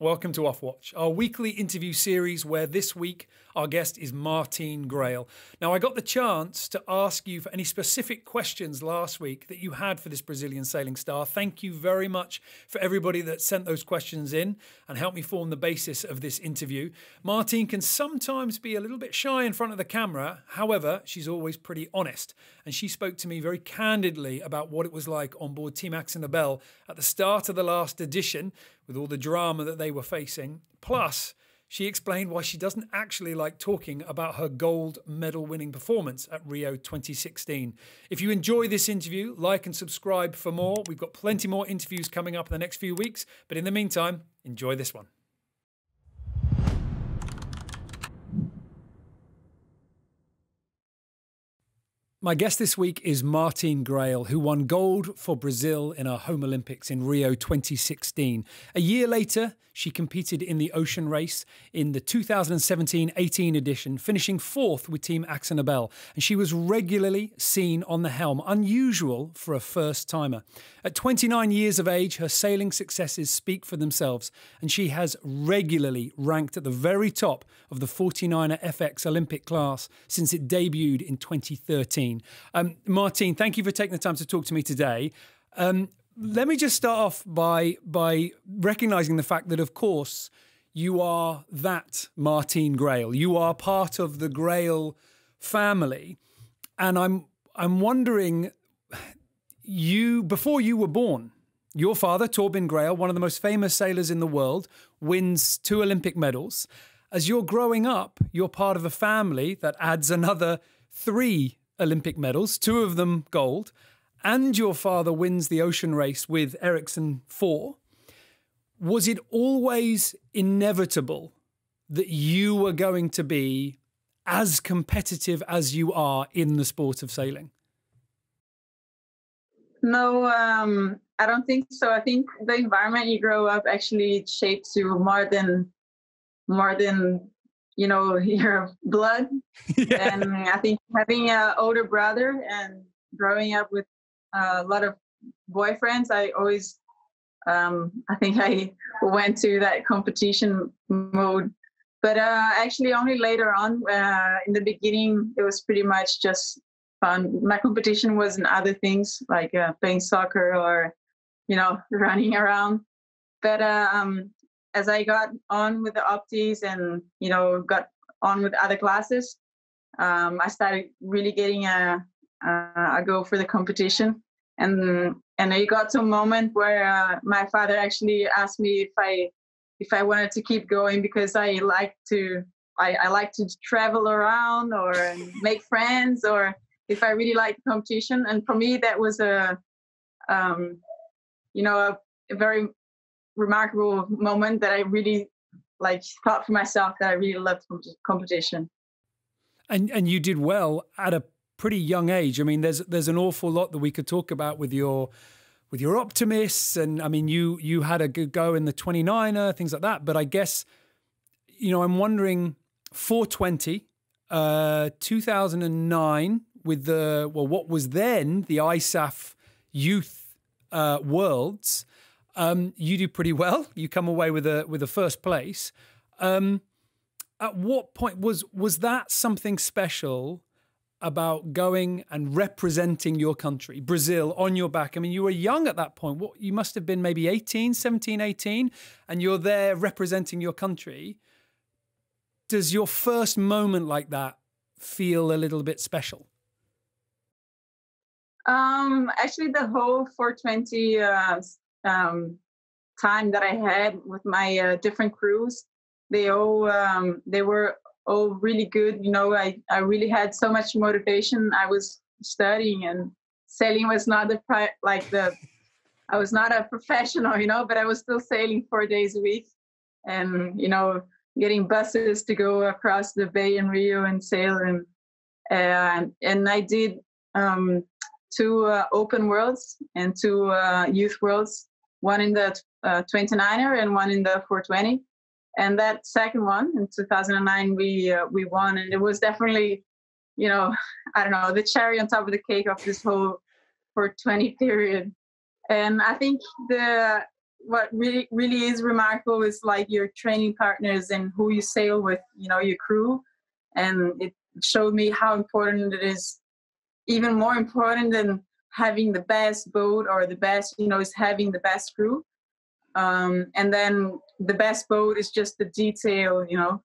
Welcome to Off Watch, our weekly interview series where this week our guest is Martine Grael. Now, I got the chance to ask you for any specific questions last week that you had for this Brazilian sailing star. Thank you very much for everybody that sent those questions in and helped me form the basis of this interview. Martine can sometimes be a little bit shy in front of the camera. However, she's always pretty honest. And she spoke to me very candidly about what it was like on board Team AkzoNobel at the start of the last edition with all the drama that they were facing. Plus, she explained why she doesn't actually like talking about her gold medal winning performance at Rio 2016. If you enjoy this interview, like and subscribe for more. We've got plenty more interviews coming up in the next few weeks, but in the meantime, enjoy this one. My guest this week is Martine Grael, who won gold for Brazil in our home Olympics in Rio 2016. A year later, she competed in the ocean race in the 2017 18 edition, finishing fourth with Team AkzoNobel, and she was regularly seen on the helm, unusual for a first timer. At 29 years of age, her sailing successes speak for themselves, and she has regularly ranked at the very top of the 49er FX Olympic class since it debuted in 2013. Um, Martine, thank you for taking the time to talk to me today. Um, let me just start off by by recognizing the fact that, of course, you are that Martine Grael. You are part of the Grael family, and I'm I'm wondering, you before you were born, your father Torben Grael, one of the most famous sailors in the world, wins two Olympic medals. As you're growing up, you're part of a family that adds another three Olympic medals, two of them gold and your father wins the ocean race with Ericsson 4, was it always inevitable that you were going to be as competitive as you are in the sport of sailing? No, um, I don't think so. I think the environment you grow up actually shapes you more than more than you know your blood. yeah. And I think having an older brother and growing up with a lot of boyfriends. I always, um, I think I went to that competition mode. But uh, actually, only later on, uh, in the beginning, it was pretty much just fun. My competition was in other things like uh, playing soccer or, you know, running around. But um, as I got on with the optis and you know got on with other classes, um, I started really getting a uh, I go for the competition, and and I got to a moment where uh, my father actually asked me if I if I wanted to keep going because I like to I, I like to travel around or make friends or if I really like competition. And for me, that was a um, you know a, a very remarkable moment that I really like thought for myself that I really loved competition. And and you did well at a pretty young age. I mean, there's there's an awful lot that we could talk about with your with your optimists, and I mean, you you had a good go in the 29er, things like that. But I guess, you know, I'm wondering 420, uh, 2009 with the well, what was then the ISAF Youth uh, Worlds. Um, you do pretty well. You come away with a with a first place. Um, at what point was was that something special about going and representing your country, Brazil, on your back. I mean, you were young at that point. What you must have been maybe 18, 17, 18, and you're there representing your country. Does your first moment like that feel a little bit special? Um, actually, the whole 420 uh, um, time that I had with my uh, different crews, they all um, they were all really good you know i i really had so much motivation. I was studying and sailing was not the pri- like the i was not a professional you know but i was still sailing four days a week and you know getting buses to go across the bay in rio and sail and and and i did um, two uh, open worlds and two uh, youth worlds one in the uh, 29er and one in the 420 and that second one in 2009 we uh, we won. And it was definitely you know i don't know the cherry on top of the cake of this whole 420 period. And i think the what really really is remarkable is like your training partners and who you sail with you know your crew. And it showed me how important it is even more important than having the best boat or the best you know is having the best crew. Um, and then the best boat is just the detail you know.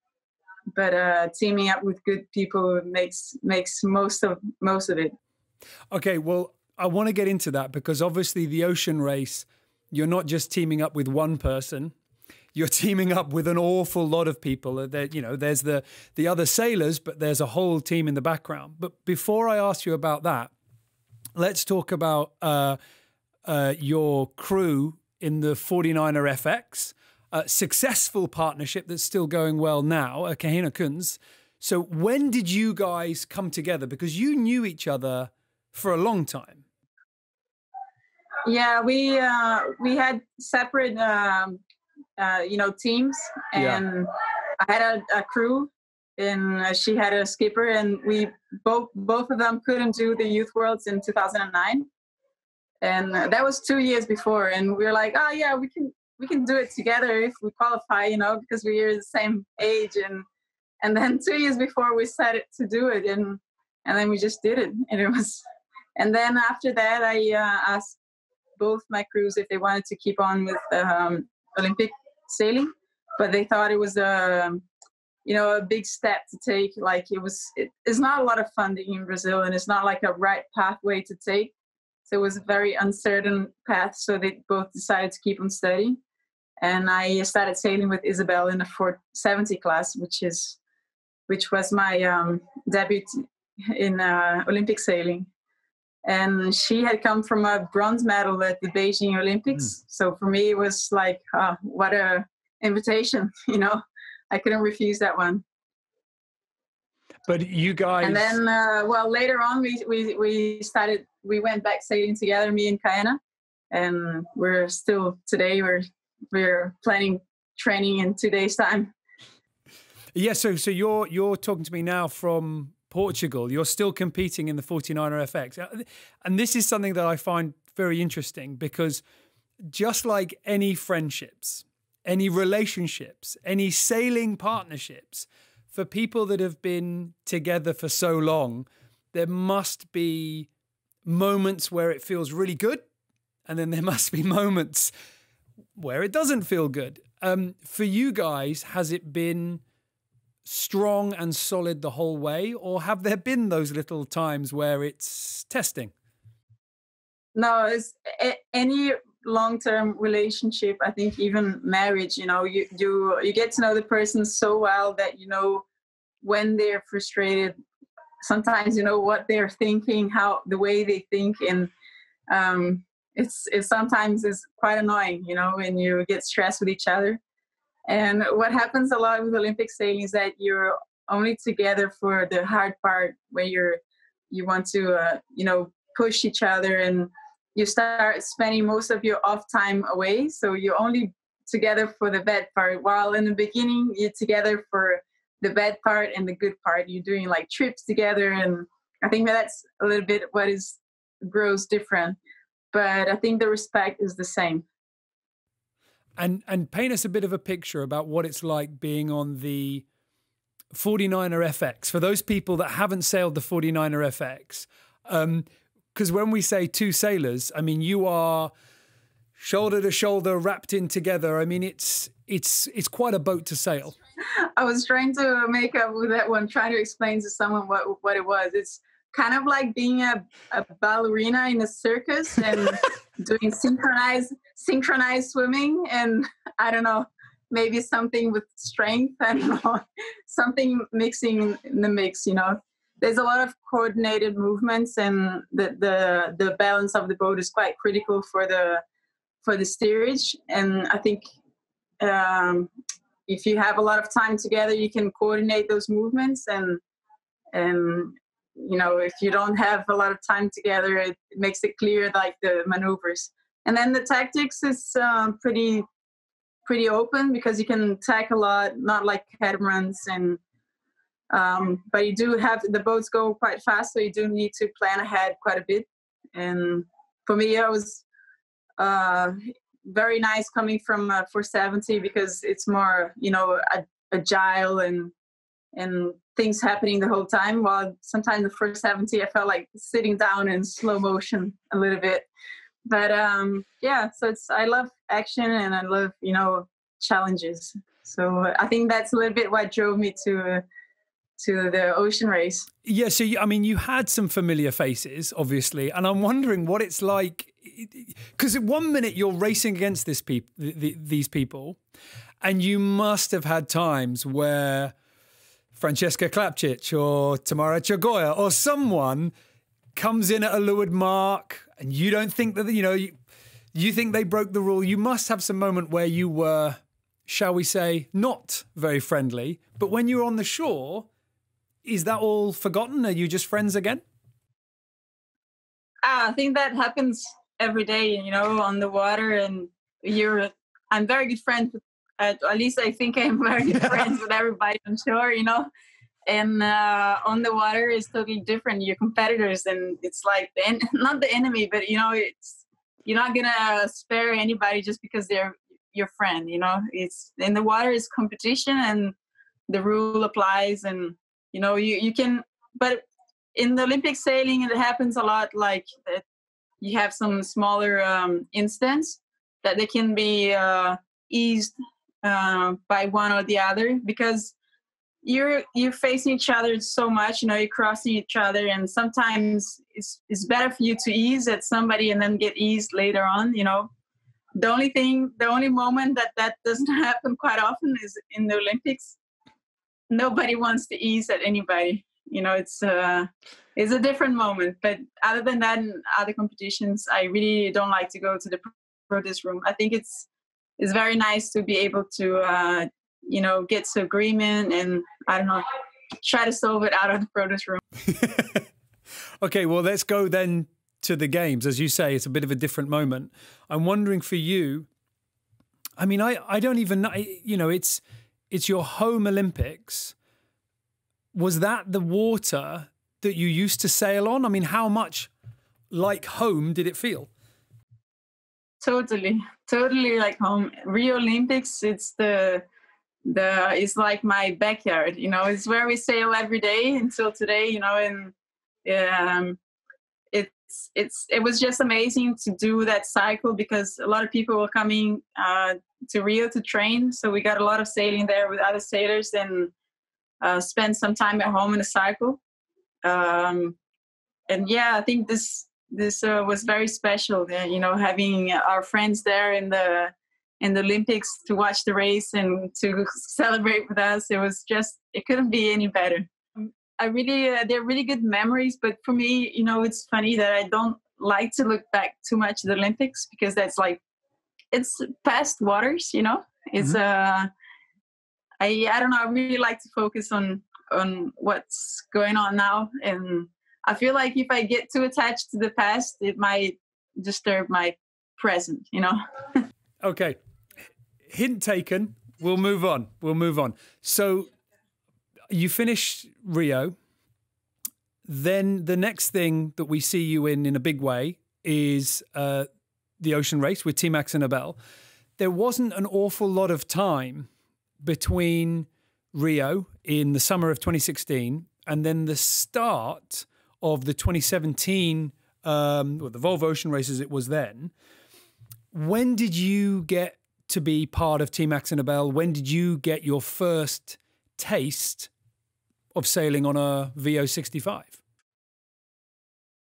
But uh, teaming up with good people makes makes most of most of it. Okay well i want to get into that because obviously the ocean race you're not just teaming up with one person you're teaming up with an awful lot of people. There you know there's the the other sailors but there's a whole team in the background. But before i ask you about that let's talk about uh, uh, your crew in the 49er FX, a successful partnership that's still going well now, uh, Kahena Kunze. So when did you guys come together? Because you knew each other for a long time. Yeah, we uh, we had separate um, uh, you know teams, and yeah. I had a, a crew, and uh, she had a skipper, and we both both of them couldn't do the youth worlds in 2009 and that was two years before and we were like oh yeah we can we can do it together if we qualify you know because we're the same age and and then two years before we started to do it and and then we just did it and it was and then after that i uh, asked both my crews if they wanted to keep on with um, olympic sailing but they thought it was a you know a big step to take like it was it, it's not a lot of funding in brazil and it's not like a right pathway to take so it was a very uncertain path. So they both decided to keep on studying. And I started sailing with Isabel in the 470 class, which is which was my um, debut in uh, Olympic sailing. And she had come from a bronze medal at the Beijing Olympics. Mm. So for me, it was like, uh, what a invitation, you know. I couldn't refuse that one. But you guys. And then, uh, well, later on, we, we, we started, we went back sailing together, me and Kahena. And we're still, today, we're, we're planning training in two days' time. Yeah, so so you're you're talking to me now from Portugal. You're still competing in the 49er FX. Uh, and this is something that I find very interesting because just like any friendships, any relationships, any sailing partnerships, for people that have been together for so long, there must be moments where it feels really good, and then there must be moments where it doesn't feel good. Um, for you guys, has it been strong and solid the whole way, or have there been those little times where it's testing? No, it's any long-term relationship i think even marriage you know you you you get to know the person so well that you know when they're frustrated sometimes you know what they're thinking how the way they think and um it's it sometimes is quite annoying you know when you get stressed with each other. And what happens a lot with olympic sailing is that you're only together for the hard part where you're you want to uh, you know push each other and you start spending most of your off time away. So you're only together for the bad part. While in the beginning, you're together for the bad part and the good part. You're doing like trips together, and I think that's a little bit what is grows different. But I think the respect is the same. And and paint us a bit of a picture about what it's like being on the 49er FX. For those people that haven't sailed the 49er FX, um, because when we say two sailors, I mean you are shoulder to shoulder, wrapped in together. I mean it's it's it's quite a boat to sail. I was trying to make up with that one, trying to explain to someone what what it was. It's kind of like being a, a ballerina in a circus and doing synchronized synchronized swimming and I don't know maybe something with strength I don't know something mixing in the mix you know there's a lot of coordinated movements and the, the the balance of the boat is quite critical for the for the steerage. And i think um, if you have a lot of time together you can coordinate those movements and and you know if you don't have a lot of time together it makes it clear like the maneuvers. And then the tactics is um, pretty pretty open because you can tack a lot not like catamarans and um, but you do have the boats go quite fast, so you do need to plan ahead quite a bit. And for me, it was uh, very nice coming from uh, 470 because it's more you know agile and and things happening the whole time. While sometimes the 470 I felt like sitting down in slow motion a little bit. But um, yeah, so it's I love action and I love you know challenges. So I think that's a little bit what drove me to. Uh, to the ocean race. Yeah, so you, I mean, you had some familiar faces, obviously, and I'm wondering what it's like because at one minute you're racing against this peop- the, these people, and you must have had times where Francesca Clapcich or Tamara Echegoyen or someone comes in at a leeward mark, and you don't think that you know you, you think they broke the rule. You must have some moment where you were, shall we say, not very friendly, but when you're on the shore is that all forgotten? Are you just friends again? Ah, I think that happens every day, you know, on the water. And you're, I'm very good friends with, at, at least I think I'm very good friends with everybody on shore, you know. And uh, on the water is totally different. Your competitors, and it's like the en- not the enemy, but you know, it's you're not gonna spare anybody just because they're your friend. You know, it's in the water is competition, and the rule applies, and you know you, you can but in the olympic sailing it happens a lot like that you have some smaller um, instance that they can be uh, eased uh, by one or the other because you're you're facing each other so much you know you're crossing each other and sometimes it's it's better for you to ease at somebody and then get eased later on you know. The only thing the only moment that that doesn't happen quite often is in the olympics nobody wants to ease at anybody. You know it's uh it's a different moment. But other than that in other competitions i really don't like to go to the protest room. I think it's it's very nice to be able to uh you know get to agreement and i don't know try to solve it out of the protest room. Okay well let's go then to the games. As you say it's a bit of a different moment. I'm wondering for you i mean i i don't even know you know it's it's your home Olympics. Was that the water that you used to sail on? I mean, how much like home did it feel? Totally, totally like home. Rio Olympics, it's the the it's like my backyard. You know, it's where we sail every day until today. You know, and um, it's it's it was just amazing to do that cycle because a lot of people were coming uh, to Rio to train. So we got a lot of sailing there with other sailors and uh, spend some time at home in the cycle. Um, and yeah, I think this this uh, was very special. Uh, you know, having our friends there in the in the Olympics to watch the race and to celebrate with us. It was just it couldn't be any better. I really uh, they're really good memories. But for me, you know, it's funny that I don't like to look back too much at the Olympics because that's like it's past waters. You know, it's mm-hmm. uh, I I don't know. I really like to focus on on what's going on now, and I feel like if I get too attached to the past, it might disturb my present. You know. okay, hint taken. We'll move on. We'll move on. So you finish Rio. Then the next thing that we see you in in a big way is uh, the ocean race with Team AkzoNobel. There wasn't an awful lot of time between Rio in the summer of 2016 and then the start of the 2017, um, well, the Volvo Ocean races it was then. When did you get to be part of Team AkzoNobel? When did you get your first taste of sailing on a VO65?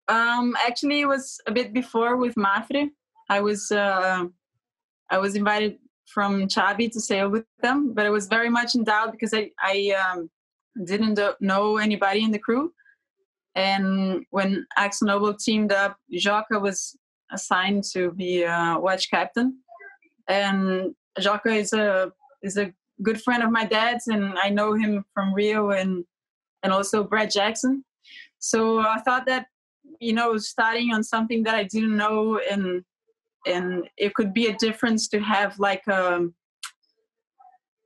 Um, actually, it was a bit before with Mapfre. I was uh, I was invited from Xabi to sail with them, but I was very much in doubt because I I um, didn't know anybody in the crew. And when AkzoNobel teamed up, Joca was assigned to be a watch captain, and Joca is a is a good friend of my dad's, and I know him from Rio and and also Brad Jackson. So I thought that you know starting on something that I didn't know and and it could be a difference to have like um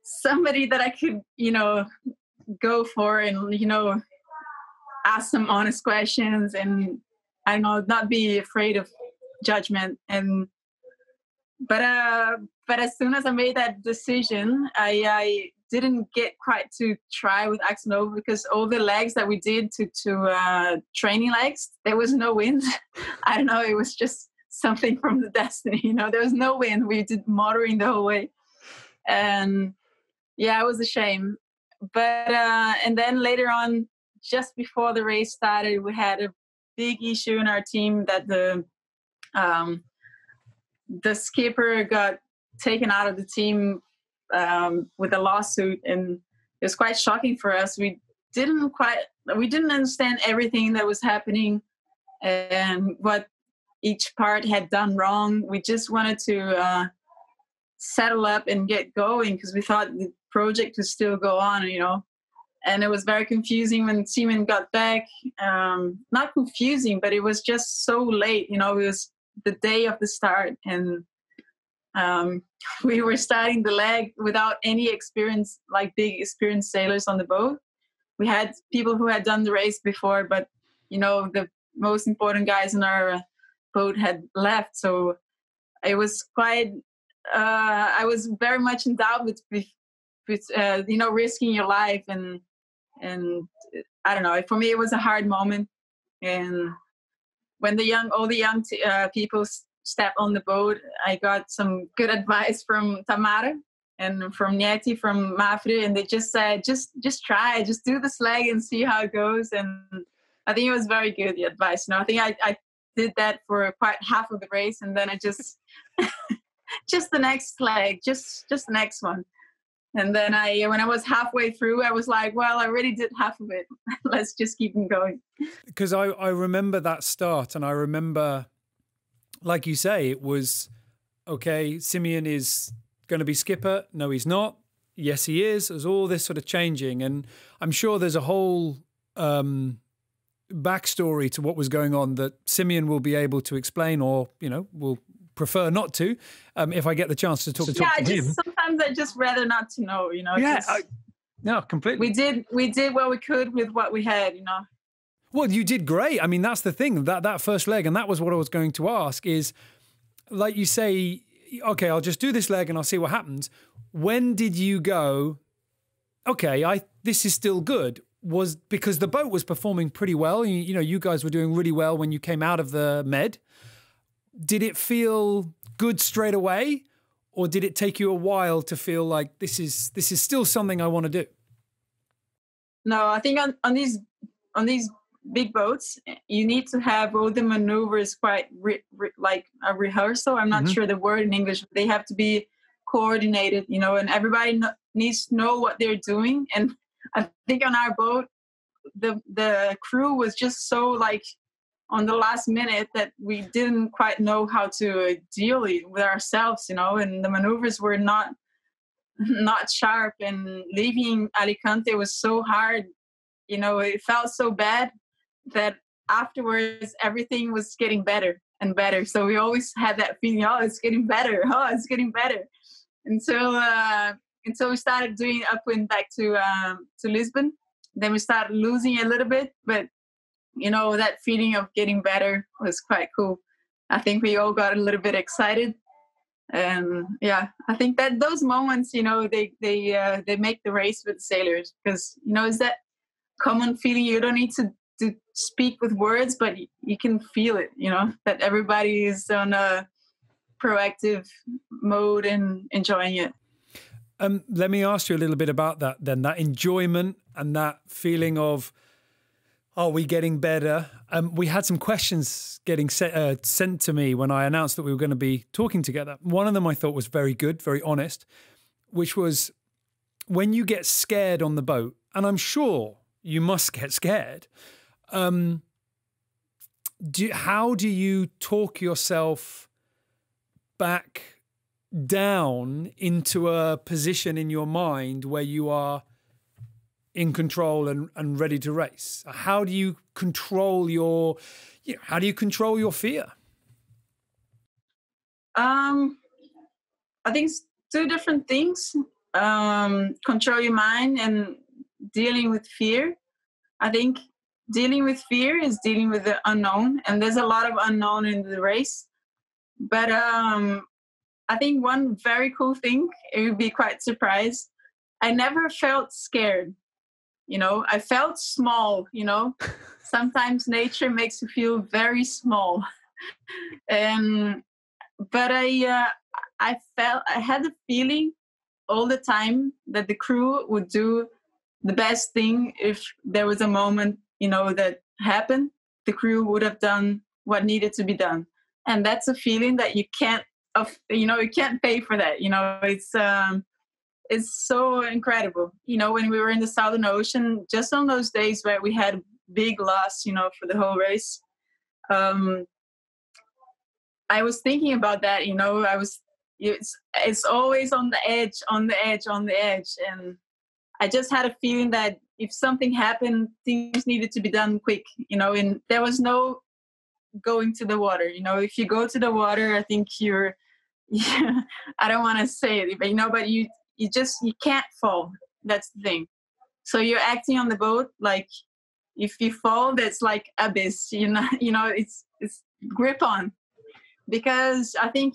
somebody that I could you know go for and you know ask some honest questions and I don't know not be afraid of judgment and but uh, but as soon as I made that decision, I, I didn't get quite to try with AkzoNobel because all the legs that we did to to uh, training legs, there was no wind. I don't know. It was just something from the destiny. You know, there was no wind. We did motoring the whole way, and yeah, it was a shame. But uh, and then later on, just before the race started, we had a big issue in our team that the um, the skipper got taken out of the team um, with a lawsuit, and it was quite shocking for us. We didn't quite we didn't understand everything that was happening and what each part had done wrong. We just wanted to uh, settle up and get going because we thought the project would still go on, you know. And it was very confusing when Simeon got back. Um, not confusing, but it was just so late, you know. It was the day of the start, and um, we were starting the leg without any experience, like big experienced sailors on the boat. We had people who had done the race before, but you know the most important guys in our boat had left, so it was quite. Uh, I was very much in doubt with, with uh, you know, risking your life and and I don't know. For me, it was a hard moment, and when the young, all the young t- uh, people step on the boat, I got some good advice from Tamara and from Nieti from Mapfre, and they just said, just just try, just do the slag and see how it goes. And I think it was very good the advice. You know, I think I, I did that for quite half of the race, and then I just just the next leg, just just the next one. And then I, when I was halfway through, I was like, well, I already did half of it. Let's just keep them going. Because I, I remember that start, and I remember like you say, it was okay, Simeon is going to be skipper. No, he's not. Yes, he is. There's all this sort of changing. And I'm sure there's a whole um, backstory to what was going on that Simeon will be able to explain or, you know, will prefer not to um, if I get the chance to talk, to yeah, talk to just, him. Sometimes I just rather not to know, you know. Yeah, I, no, completely. We did we did what we could with what we had, you know. Well, you did great. I mean, that's the thing that that first leg, and that was what I was going to ask. Is like you say, okay, I'll just do this leg and I'll see what happens. When did you go? Okay, I this is still good. Was because the boat was performing pretty well. You, you know, you guys were doing really well when you came out of the med. Did it feel good straight away, or did it take you a while to feel like this is this is still something I want to do? No, I think on, on these on these big boats you need to have all the maneuvers quite re, re, like a rehearsal. I'm not mm-hmm. sure the word in english they have to be coordinated you know and everybody no, needs to know what they're doing. And i think on our boat the the crew was just so like on the last minute that we didn't quite know how to deal with ourselves you know and the maneuvers were not not sharp. And leaving alicante was so hard you know it felt so bad that afterwards everything was getting better and better. So we always had that feeling, oh, it's getting better, oh, it's getting better. And so uh, so we started doing upwind back to um, to Lisbon, then we started losing a little bit, but you know that feeling of getting better was quite cool. I think we all got a little bit excited, and yeah, I think that those moments, you know, they they uh, they make the race with sailors because you know is that common feeling you don't need to to speak with words, but you can feel it, you know, that everybody is on a proactive mode and enjoying it. Um, let me ask you a little bit about that then, that enjoyment and that feeling of, are we getting better? Um, we had some questions getting set, uh, sent to me when I announced that we were going to be talking together. One of them I thought was very good, very honest, which was when you get scared on the boat, and I'm sure you must get scared, um, do, how do you talk yourself back down into a position in your mind where you are in control and, and ready to race? How do you control your you know, how do you control your fear? Um, I think it's two different things. Um, control your mind and dealing with fear. I think dealing with fear is dealing with the unknown and there's a lot of unknown in the race but um I think one very cool thing, it would be quite surprised. I never felt scared. You know, I felt small, you know. Sometimes nature makes you feel very small. and but I uh, I felt I had the feeling all the time that the crew would do the best thing if there was a moment, you know, that happened, the crew would have done what needed to be done. And that's a feeling that you can't you know, you can't pay for that. You know, it's um it's so incredible. You know, when we were in the Southern Ocean, just on those days where we had big loss, you know, for the whole race. Um I was thinking about that, you know, I was it's it's always on the edge, on the edge, on the edge. And I just had a feeling that if something happened, things needed to be done quick, you know, and there was no going to the water. You know, if you go to the water, I think you're yeah, I don't want to say it, but you know, but you you just you can't fall. That's the thing. So you're acting on the boat like if you fall, that's like abyss. You know, you know, it's it's grip on because I think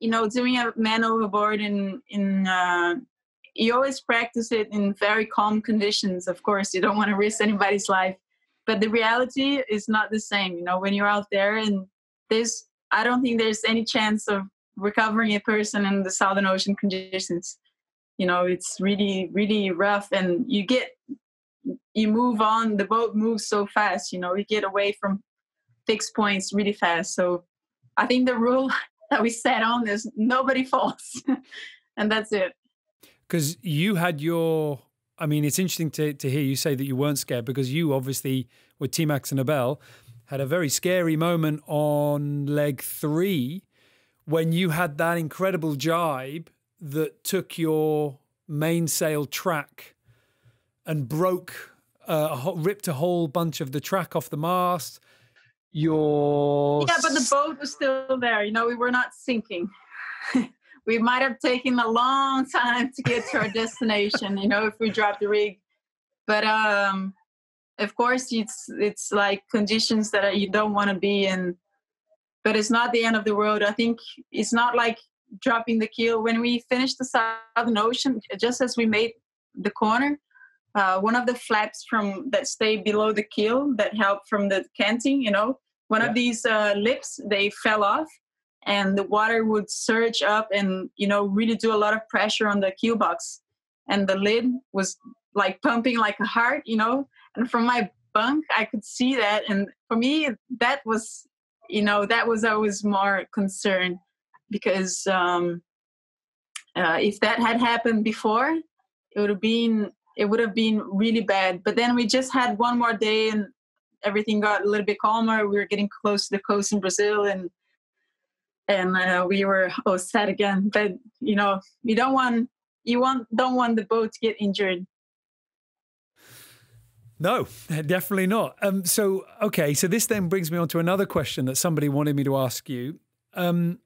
you know doing a man overboard in in uh, you always practice it in very calm conditions of course you don't want to risk anybody's life. But the reality is not the same you know when you're out there and there's i don't think there's any chance of recovering a person in the southern ocean conditions. You know it's really really rough and you get you move on the boat moves so fast you know you get away from fixed points really fast. So i think the rule that we set on is nobody falls and that's it because you had your i mean it's interesting to, to hear you say that you weren't scared because you obviously with Team AkzoNobel had a very scary moment on leg three when you had that incredible jibe that took your mainsail track and broke uh, ripped a whole bunch of the track off the mast. Your yeah but the boat was still there you know we were not sinking we might have taken a long time to get to our destination you know if we dropped the rig. But um of course it's it's like conditions that you don't want to be in. But it's not the end of the world. I think it's not like dropping the keel. When we finished the southern ocean just as we made the corner uh, one of the flaps from that stay below the keel that help from the canting you know one yeah. of these uh, lips they fell off and the water would surge up and you know really do a lot of pressure on the keel box. And the lid was like pumping like a heart you know? And from my bunk i could see that. And for me that was you know that was always more concerned because um uh, if that had happened before it would have been it would have been really bad. But then we just had one more day and everything got a little bit calmer. We were getting close to the coast in Brazil, and and uh, we were oh sad again. But you know, you don't want you want don't want the boat to get injured. No, definitely not. Um, so okay, so this then brings me on to another question that somebody wanted me to ask you. Um,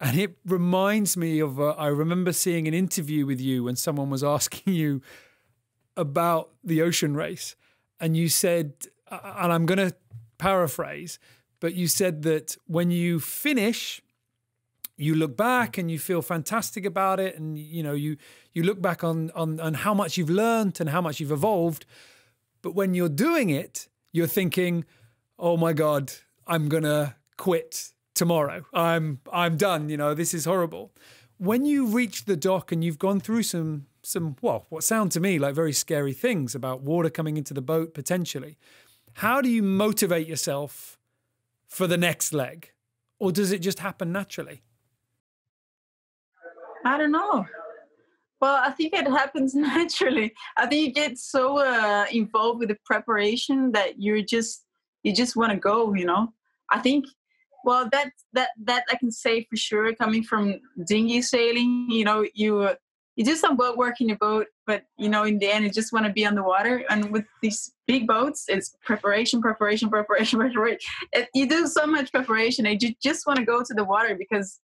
and it reminds me of uh, I remember seeing an interview with you when someone was asking you about the ocean race, and you said and I'm going to paraphrase, but you said that when you finish, you look back and you feel fantastic about it, and you know you you look back on on on how much you've learned and how much you've evolved. But when you're doing it, you're thinking, "Oh my God, I'm gonna quit tomorrow. I'm I'm done. You know, this is horrible." When you reach the dock and you've gone through some some well, what sound to me like very scary things about water coming into the boat potentially how do you motivate yourself for the next leg? Or does it just happen naturally? I don't know. Well, I think it happens naturally. I think you get so uh, involved with the preparation that you're just you just want to go. You know, I think. Well, that that that I can say for sure. Coming from dinghy sailing, you know, you you do some boat work in your boat, but you know, in the end, you just want to be on the water. And with these big boats, it's preparation, preparation, preparation, preparation. You do so much preparation, and you just want to go to the water because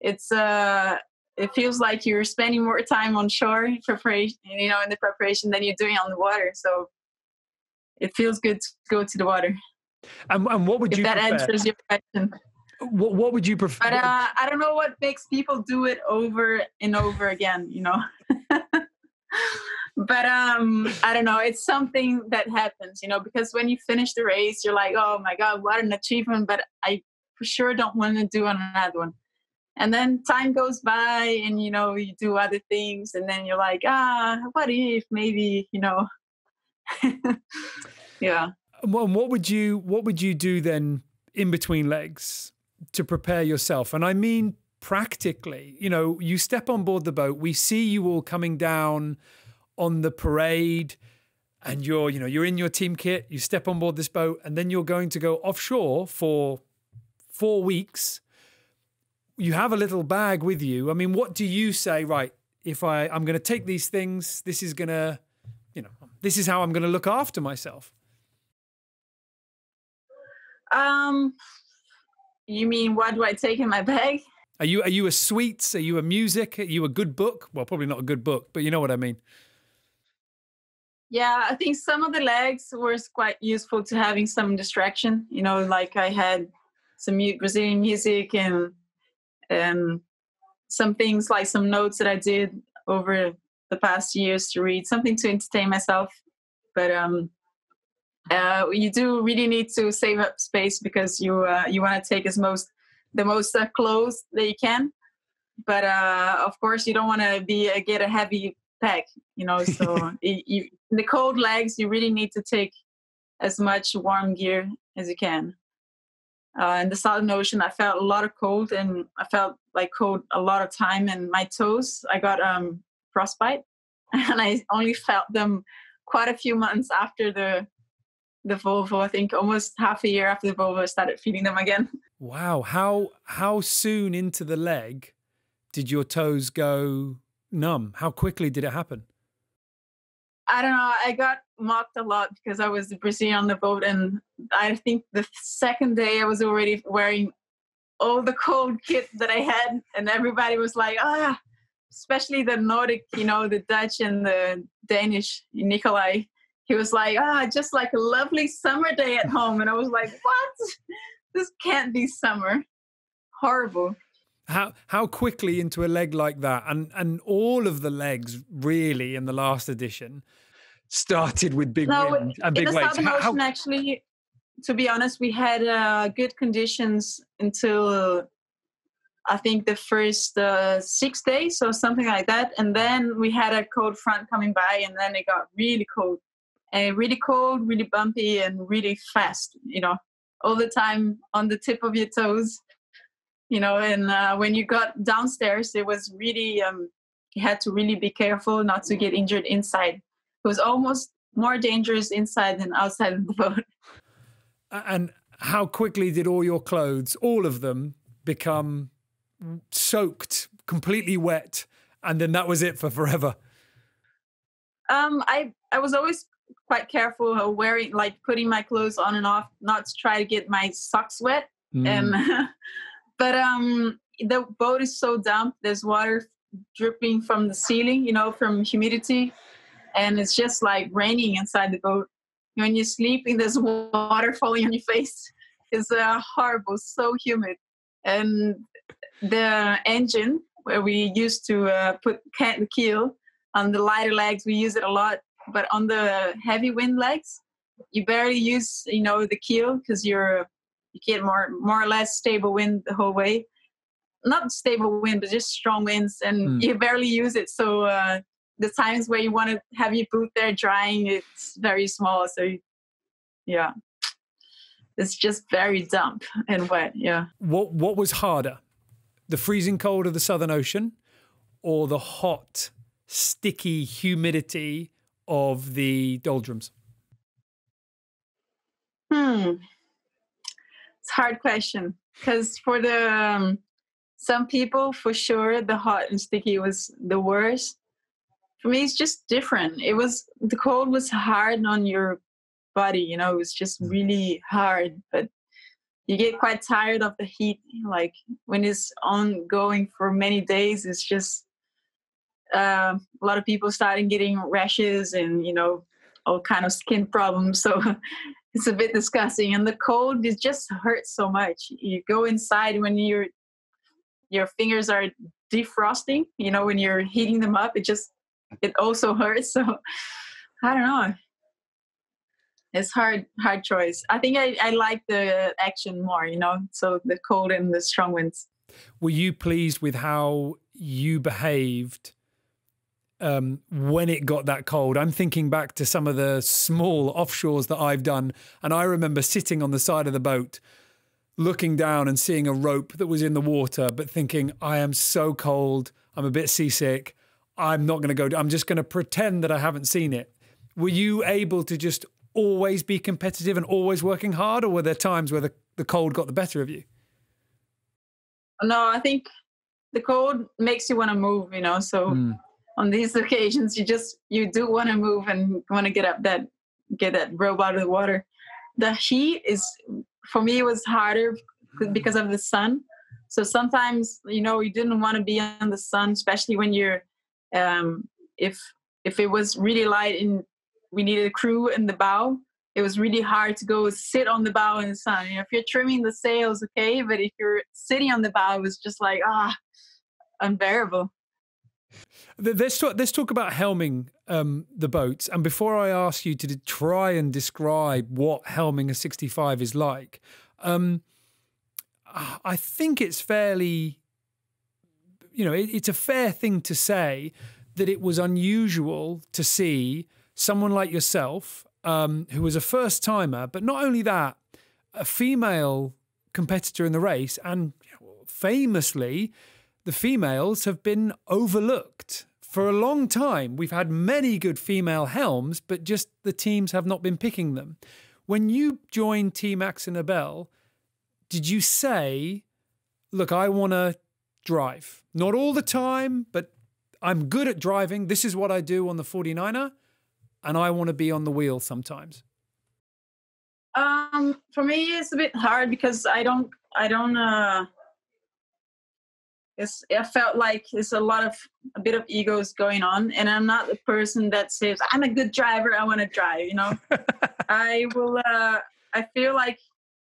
it's uh, it feels like you're spending more time on shore preparation, you know, in the preparation than you're doing on the water. So it feels good to go to the water. And, and what would if you? That prefer? answers your question. what, what would you prefer? But uh, I don't know what makes people do it over and over again, you know. but um, I don't know. It's something that happens, you know, because when you finish the race, you're like, oh my God, what an achievement. But I for sure don't want to do another one. And then time goes by and, you know, you do other things. And then you're like, ah, what if maybe, you know. yeah. Well, what would you what would you do then in between legs to prepare yourself? And I mean practically, you know, you step on board the boat, we see you all coming down on the parade and you're, you know, you're in your team kit, you step on board this boat and then you're going to go offshore for 4 weeks. You have a little bag with you. I mean, what do you say, right, if I I'm going to take these things, this is going to, you know, this is how I'm going to look after myself? Um, you mean what do I take in my bag? Are you are you a sweets? Are you a music? Are you a good book? Well, probably not a good book, but you know what I mean. Yeah, I think some of the legs were quite useful to having some distraction. You know, like I had some Brazilian music and and some things like some notes that I did over the past years to read, something to entertain myself. But um, uh, you do really need to save up space because you uh, you want to take as most the most uh, clothes that you can but uh, of course you don't want to be uh, get a heavy pack you know so you, you, the cold legs you really need to take as much warm gear as you can uh, in the southern ocean i felt a lot of cold and i felt like cold a lot of time and my toes i got um frostbite and i only felt them quite a few months after the the Volvo. I think almost half a year after the Volvo, I started feeding them again. Wow how how soon into the leg did your toes go numb? How quickly did it happen? I don't know. I got mocked a lot because I was Brazilian on the boat, and I think the second day I was already wearing all the cold kit that I had, and everybody was like, "Ah." Especially the Nordic, you know, the Dutch and the Danish, Nicolai he was like, ah, just like a lovely summer day at home. And I was like, what? This can't be summer. Horrible. How how quickly into a leg like that, and and all of the legs really in the last edition started with big no, wind and big waves. Southern Ocean, how... actually, to be honest, we had uh, good conditions until I think the first uh, six days or something like that, and then we had a cold front coming by, and then it got really cold and really cold, really bumpy, and really fast. You know, all the time on the tip of your toes. You know, and uh, when you got downstairs, it was really um, you had to really be careful not to get injured inside. It was almost more dangerous inside than outside of the boat. And how quickly did all your clothes, all of them, become soaked, completely wet, and then that was it for forever? Um, I I was always quite careful of wearing like putting my clothes on and off not to try to get my socks wet mm. and but um the boat is so damp there's water dripping from the ceiling you know from humidity and it's just like raining inside the boat. When you're sleeping there's water falling on your face it's uh, horrible so humid. And the engine where we used to uh, put the keel on the lighter legs we use it a lot but on the heavy wind legs you barely use you know the keel because you're you get more more or less stable wind the whole way. Not stable wind but just strong winds and mm. you barely use it so uh, the times where you want to have your boot there drying it's very small so yeah it's just very damp and wet yeah what what was harder the freezing cold of the southern ocean or the hot sticky humidity of the doldrums? Hmm. It's a hard question because for the um, some people, for sure, the hot and sticky was the worst. For me, it's just different. It was the cold was hard on your body. You know, it was just mm. really hard. But you get quite tired of the heat. Like when it's ongoing for many days, it's just uh, a lot of people starting getting rashes and you know all kind of skin problems. So it's a bit disgusting and the cold it just hurts so much you go inside when you're your fingers are defrosting you know when you're heating them up it just it also hurts so i don't know it's hard hard choice i think i, I like the action more you know so the cold and the strong winds were you pleased with how you behaved um, when it got that cold. I'm thinking back to some of the small offshores that I've done, and I remember sitting on the side of the boat, looking down and seeing a rope that was in the water, but thinking, I am so cold. I'm a bit seasick. I'm not going to go. I'm just going to pretend that I haven't seen it. Were you able to just always be competitive and always working hard, or were there times where the, the cold got the better of you? No, I think the cold makes you want to move, you know. So mm. on these occasions, you just you do want to move and want to get up that get that rope out of the water. The heat is for me it was harder because of the sun. So sometimes you know you didn't want to be in the sun, especially when you're um, if if it was really light and we needed a crew in the bow it was really hard to go sit on the bow in the sun. You know, if you're trimming the sails, okay, but if you're sitting on the bow, it was just like ah, unbearable. Let's talk. Let's talk about helming um, the boats. And before I ask you to try and describe what helming a 65 is like, um, I think it's fairly, you know, it, it's a fair thing to say that it was unusual to see someone like yourself um, who was a first timer, but not only that, a female competitor in the race, and famously, the females have been overlooked. For a long time, we've had many good female helms, but just the teams have not been picking them. When you joined Team AkzoNobel, did you say, look, I want to drive? Not all the time, but I'm good at driving. This is what I do on the 49er and I want to be on the wheel sometimes? Um, for me, it's a bit hard because I don't, I don't, uh, it's, I felt like there's a lot of, a bit of egos going on. And I'm not the person that says, I'm a good driver, I want to drive, you know? I will, uh, I feel like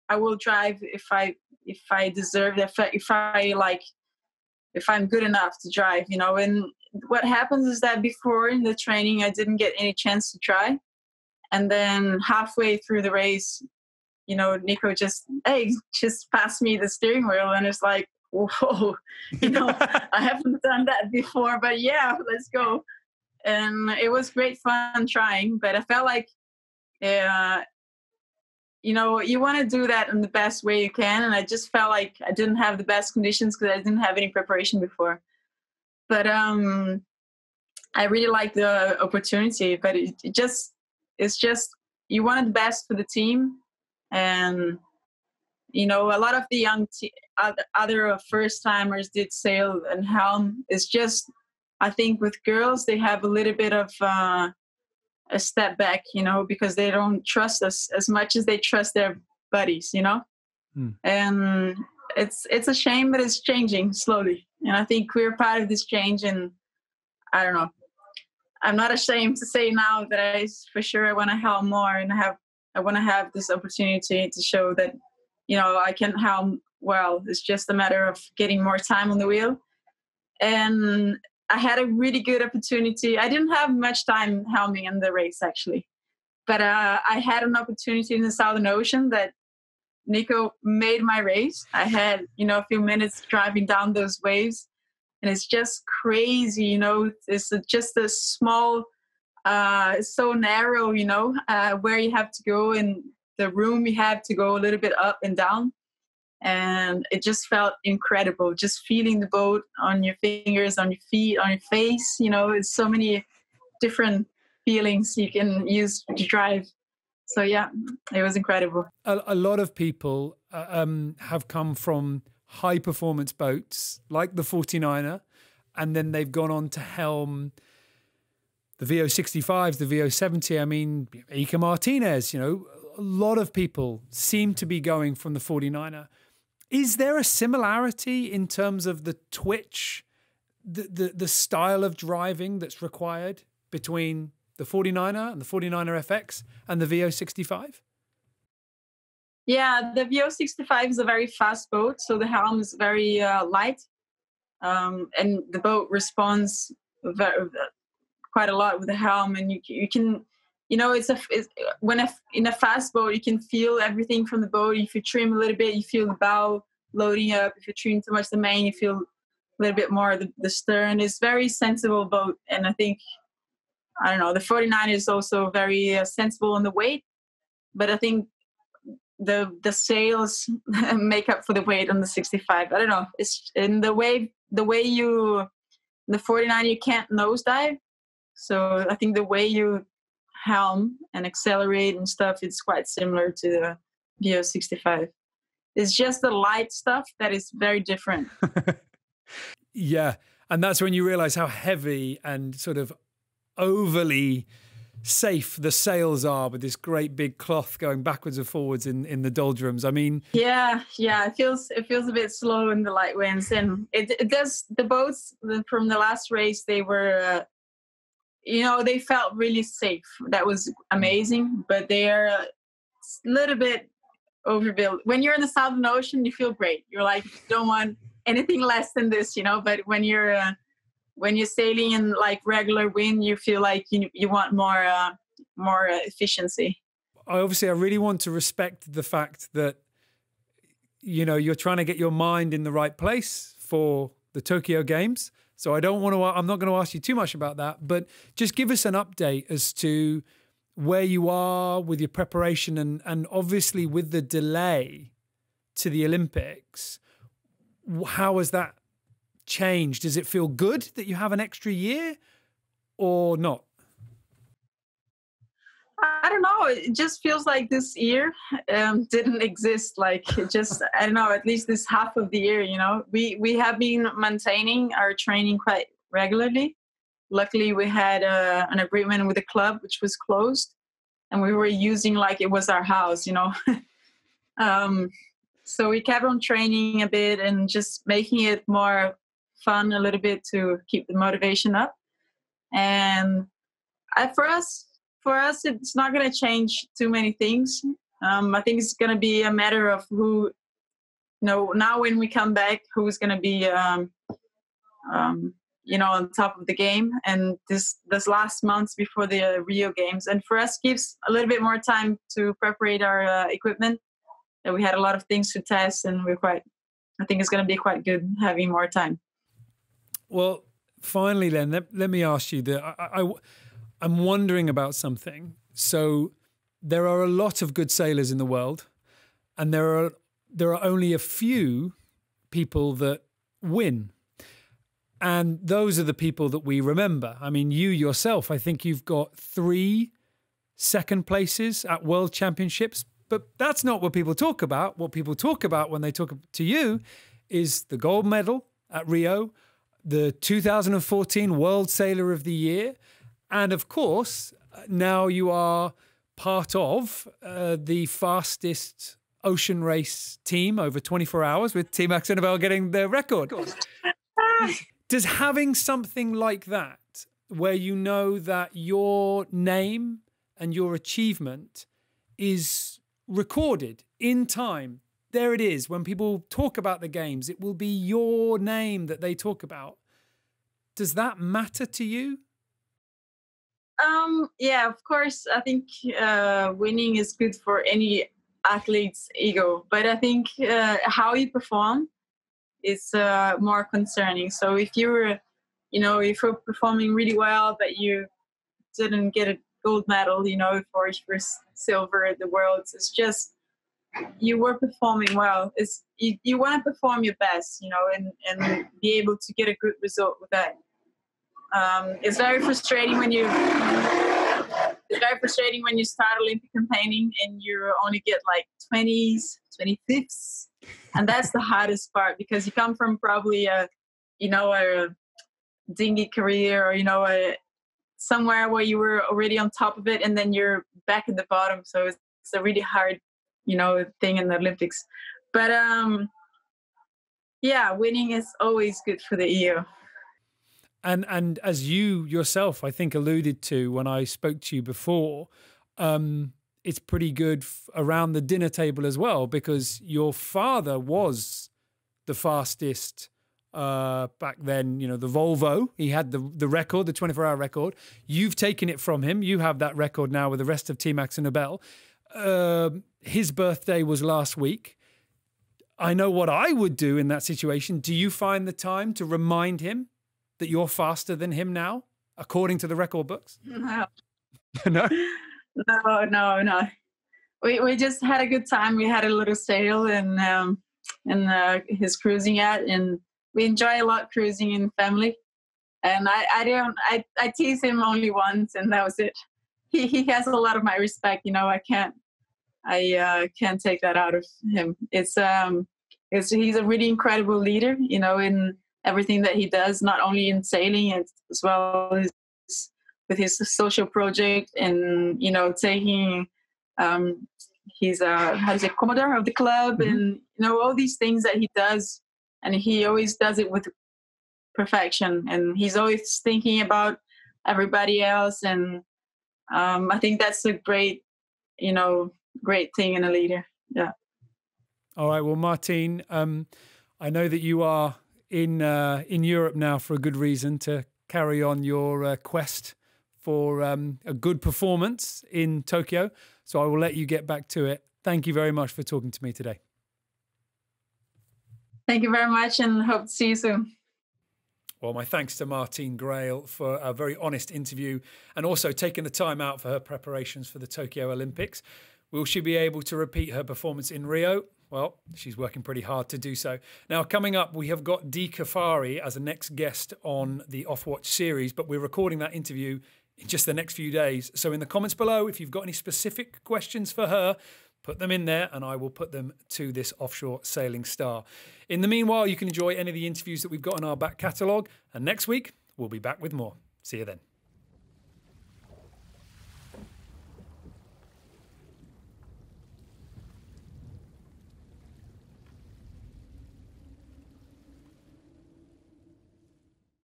I will drive if I, if I deserve it, if I, if I like, if I'm good enough to drive, you know, and what happens is that before in the training, I didn't get any chance to try. And then halfway through the race, you know, Nico just, hey, just pass me the steering wheel. And it's like, whoa, you know, I haven't done that before, but yeah, let's go. And it was great fun trying, but I felt like, uh, you know, you want to do that in the best way you can. And I just felt like I didn't have the best conditions because I didn't have any preparation before but um i really like the opportunity but it, it just it's just you wanted the best for the team and you know a lot of the young other first timers did sail and helm it's just i think with girls they have a little bit of uh, a step back you know because they don't trust us as much as they trust their buddies you know mm. and it's it's a shame but it's changing slowly and I think we're part of this change. And I don't know. I'm not ashamed to say now that I for sure I want to help more and I have I want to have this opportunity to show that you know I can help well. It's just a matter of getting more time on the wheel. And I had a really good opportunity. I didn't have much time helming in the race actually, but uh, I had an opportunity in the Southern Ocean that Nico made my race. I had, you know, a few minutes driving down those waves, and it's just crazy, you know. It's just a small, uh, so narrow, you know, uh, where you have to go and the room you have to go a little bit up and down. And it just felt incredible, just feeling the boat on your fingers, on your feet, on your face. You know, it's so many different feelings you can use to drive so yeah, it was incredible. A, a lot of people uh, um, have come from high performance boats like the 49er, and then they've gone on to helm the VO65s, the VO70. I mean, Iker Martinez, you know, a lot of people seem to be going from the 49er. Is there a similarity in terms of the twitch, the, the, the style of driving that's required between the 49er and the 49er FX and the VO65? Yeah, the VO65 is a very fast boat, so the helm is very uh, light, um, and the boat responds very, quite a lot with the helm, and you you can, you know, it's a it's, when a, in a fast boat you can feel everything from the boat. If you trim a little bit, you feel the bow loading up. If you trim too much the main, you feel a little bit more the, the stern. It's very sensible boat, and I think I don't know the 49 is also very uh, sensible on the weight, but I think the the sails make up for the weight on the 65 i don't know it's in the way the way you the 49 you can't nosedive so i think the way you helm and accelerate and stuff it's quite similar to the vo 65 it's just the light stuff that is very different yeah and that's when you realize how heavy and sort of overly safe the sails are with this great big cloth going backwards and forwards in, in the doldrums. I mean, yeah, yeah, it feels it feels a bit slow in the light winds, and it, it does. The boats from the last race they were, uh, you know, they felt really safe. That was amazing, but they are a little bit overbuilt. When you're in the Southern Ocean, you feel great. You're like, don't want anything less than this, you know. But when you're uh, when you're sailing in like regular wind, you feel like you you want more uh, more uh, efficiency. I obviously I really want to respect the fact that you know you're trying to get your mind in the right place for the Tokyo Games. So I don't want to. I'm not going to ask you too much about that, but just give us an update as to where you are with your preparation and and obviously with the delay to the Olympics. How has that changed? Does it feel good that you have an extra year or not? I don't know. It just feels like this year um, didn't exist. Like it just, I don't know. At least this half of the year, you know, we we have been maintaining our training quite regularly. Luckily, we had uh, an agreement with the club, which was closed, and we were using like it was our house, you know. um, so we kept on training a bit and just making it more fun a little bit to keep the motivation up. And I, for us, for us, it's not going to change too many things. Um, I think it's going to be a matter of who, you know, now when we come back, who's going to be, um, um, you know, on top of the game. And this this last months before the Rio Games, and for us, gives a little bit more time to prepare our uh, equipment. We had a lot of things to test, and we're quite. I think it's going to be quite good having more time. Well, finally, then let, let me ask you that I, I, I'm wondering about something. So there are a lot of good sailors in the world, and there are there are only a few people that win. And those are the people that we remember. I mean, you yourself, I think you've got three second places at world championships, but that's not what people talk about. What people talk about when they talk to you is the gold medal at Rio, the 2014 World Sailor of the Year. And of course, now you are part of uh, the fastest ocean race team over 24 hours with Team AkzoNobel getting the record. Does having something like that, where you know that your name and your achievement is recorded in time there it is. When people talk about the games, it will be your name that they talk about. Does that matter to you? Um, yeah, of course. I think uh, winning is good for any athlete's ego, but I think uh, how you perform is uh, more concerning. So if you're, you know, if you're performing really well, but you didn't get a gold medal, you know, for your silver at the worlds, it's just you were performing well is you, you want to perform your best you know and and be able to get a good result with that um, it's very frustrating when you it's very frustrating when you start olympic campaigning and you only get like 20s 25ths and that's the hardest part because you come from probably a you know a dinghy career or you know a somewhere where you were already on top of it and then you're back at the bottom so it's, it's a really hard you know thing in the Olympics. But um, yeah, winning is always good for the EU. And and as you yourself, I think, alluded to when I spoke to you before, um, it's pretty good around the dinner table as well because your father was the fastest uh, back then. You know, the Volvo. He had the the record, the 24 hour record. You've taken it from him. You have that record now with the rest of Team AkzoNobel. Uh, his birthday was last week. I know what I would do in that situation. Do you find the time to remind him that you're faster than him now, according to the record books? No. no? No, no, no. We we just had a good time. We had a little sail and um and uh, his cruising yacht, and we enjoy a lot cruising in family. And I I don't I I tease him only once, and that was it. He he has a lot of my respect. You know, I can't I uh, can't take that out of him. It's um it's he's a really incredible leader. You know, in everything that he does, not only in sailing as well as with his social project and you know taking um, he's a how does it commodore of the club mm-hmm. and you know all these things that he does. And he always does it with perfection. And he's always thinking about everybody else. And um, i think that's a great you know great thing in a leader. Yeah. All right. Well martine um, i know that you are in uh, in europe now for a good reason to carry on your uh, quest for um, a good performance in Tokyo. So I will let you get back to it. Thank you very much for talking to me today. Thank you very much and hope to see you soon. Well, my thanks to Martine Grael for a very honest interview and also taking the time out for her preparations for the Tokyo Olympics. Will she be able to repeat her performance in Rio? Well, she's working pretty hard to do so. Now, coming up, we have got Dee Caffari as a next guest on the Off Watch series, but we're recording that interview in just the next few days. So, in the comments below, if you've got any specific questions for her, put them in there and I will put them to this offshore sailing star. In the meanwhile, you can enjoy any of the interviews that we've got in our back catalogue. And next week, we'll be back with more. See you then.